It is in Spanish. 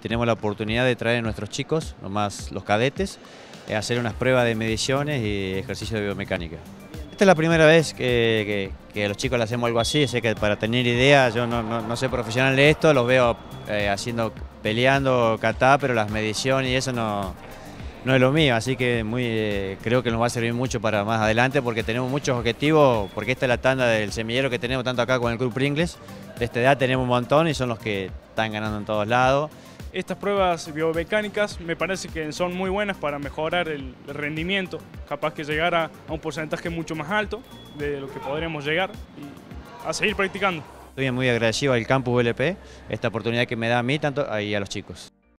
Tenemos la oportunidad de traer a nuestros chicos, nomás los cadetes, a hacer unas pruebas de mediciones y ejercicio de biomecánica. Esta es la primera vez que, a los chicos le hacemos algo así, sé que para tener idea, yo no, no, soy profesional de esto, los veo eh, haciendo, peleando, catá, pero las mediciones y eso no, es lo mío, así que eh, creo que nos va a servir mucho para más adelante porque tenemos muchos objetivos, porque esta es la tanda del semillero que tenemos tanto acá con el Club Pringles, de esta edad tenemos un montón y son los que están ganando en todos lados. Estas pruebas biomecánicas me parece que son muy buenas para mejorar el rendimiento, capaz que llegar a, un porcentaje mucho más alto de lo que podremos llegar y a seguir practicando. Estoy muy agradecido al Campus VLP, esta oportunidad que me da a mí tanto y a los chicos.